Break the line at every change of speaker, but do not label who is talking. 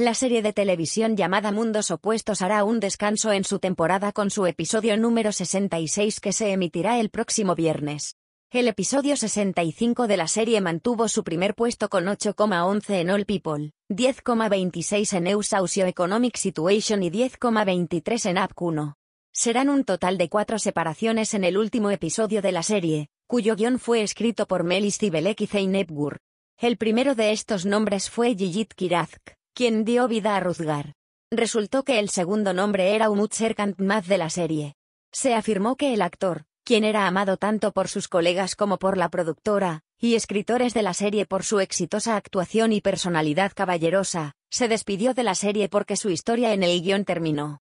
La serie de televisión llamada Mundos Opuestos hará un descanso en su temporada con su episodio número 66 que se emitirá el próximo viernes. El episodio 65 de la serie mantuvo su primer puesto con 8,11 en All People, 10,26 en EU Economic Situation y 10,23 en App 1. Serán un total de cuatro separaciones en el último episodio de la serie, cuyo guion fue escrito por Melis Zibelek y Zeynep Gur. El primero de estos nombres fue Yigit Kirazk, quien dio vida a Ruzgar. Resultó que el segundo nombre era Umut Serkant de la serie. Se afirmó que el actor, quien era amado tanto por sus colegas como por la productora, y escritores de la serie por su exitosa actuación y personalidad caballerosa, se despidió de la serie porque su historia en el guion terminó.